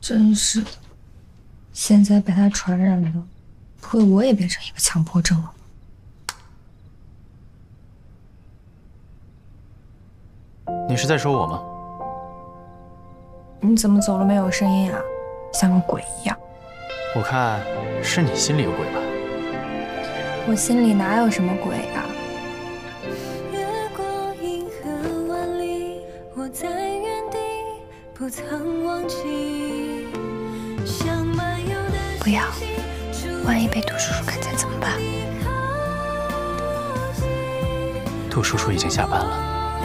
真是的，现在被他传染了，不会我也变成一个强迫症了？你是在说我吗？你怎么走了没有声音啊？像个鬼一样。我看是你心里有鬼吧？我心里哪有什么鬼啊？不要，万一被杜叔叔看见怎么办？杜叔叔已经下班了，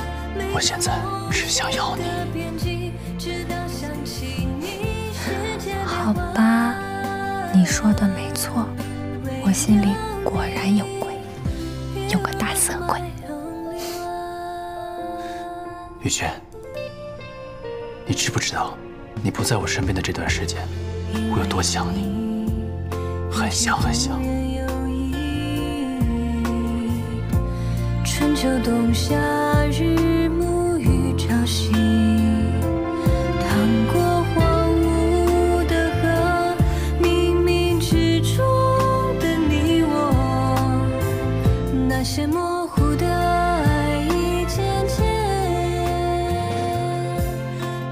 我现在只想要你。好吧，你说的没错，我心里果然有鬼，有个大色鬼。雨轩，你知不知道，你不在我身边的这段时间，我有多想你，很想很想。春秋冬夏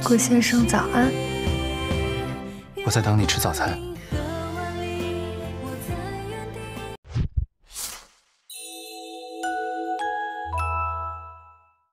顾先生早安。我在等你吃早餐。